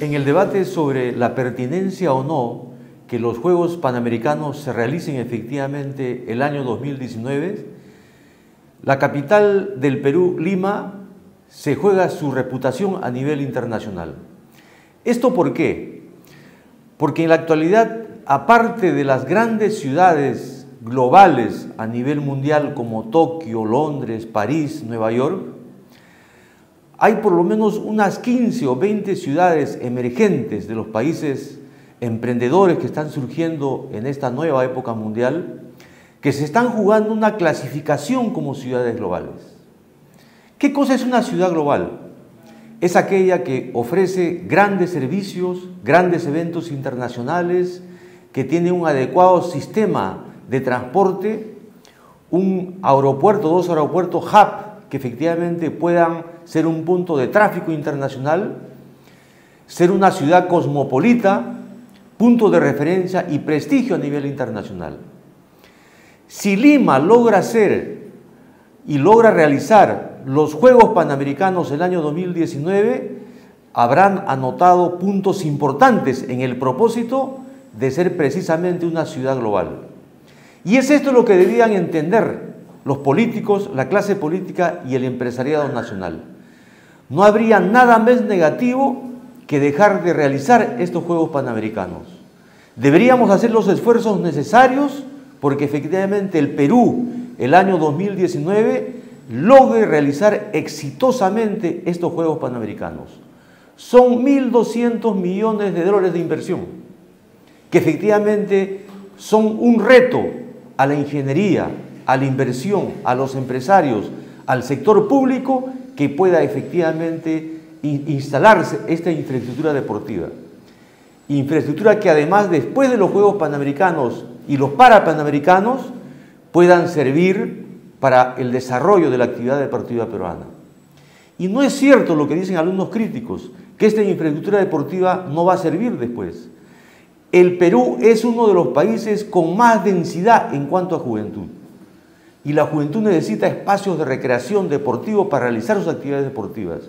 En el debate sobre la pertinencia o no que los Juegos Panamericanos se realicen efectivamente el año 2019, la capital del Perú, Lima, se juega su reputación a nivel internacional. ¿Esto por qué? Porque en la actualidad, aparte de las grandes ciudades globales a nivel mundial como Tokio, Londres, París, Nueva York, hay por lo menos unas 15 o 20 ciudades emergentes de los países emprendedores que están surgiendo en esta nueva época mundial, que se están jugando una clasificación como ciudades globales. ¿Qué cosa es una ciudad global? Es aquella que ofrece grandes servicios, grandes eventos internacionales, que tiene un adecuado sistema de transporte, un aeropuerto, dos aeropuertos hub que efectivamente puedan ser un punto de tráfico internacional, ser una ciudad cosmopolita, punto de referencia y prestigio a nivel internacional. Si Lima logra ser y logra realizar los Juegos Panamericanos el año 2019, habrán anotado puntos importantes en el propósito de ser precisamente una ciudad global. Y es esto lo que debían entender los políticos, la clase política y el empresariado nacional. No habría nada más negativo que dejar de realizar estos Juegos Panamericanos. Deberíamos hacer los esfuerzos necesarios porque efectivamente el Perú el año 2019 logre realizar exitosamente estos Juegos Panamericanos. Son 1.200 millones de dólares de inversión, que efectivamente son un reto a la ingeniería, a la inversión, a los empresarios, al sector público que pueda efectivamente instalarse esta infraestructura deportiva. Infraestructura que además después de los Juegos Panamericanos y los Parapanamericanos puedan servir para el desarrollo de la actividad deportiva peruana. Y no es cierto lo que dicen algunos críticos, que esta infraestructura deportiva no va a servir después. El Perú es uno de los países con más densidad en cuanto a juventud. Y la juventud necesita espacios de recreación deportivo para realizar sus actividades deportivas.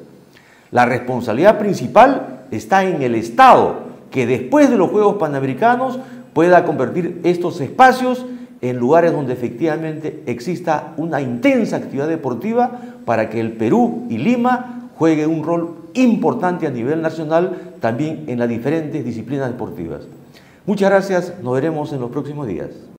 La responsabilidad principal está en el Estado, que después de los Juegos Panamericanos pueda convertir estos espacios en lugares donde efectivamente exista una intensa actividad deportiva para que el Perú y Lima juegue un rol importante a nivel nacional también en las diferentes disciplinas deportivas. Muchas gracias, nos veremos en los próximos días.